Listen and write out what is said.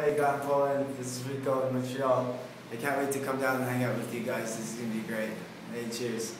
Hey, God Poland. This is Rico in Montreal. I can't wait to come down and hang out with you guys. This is going to be great. Hey, cheers.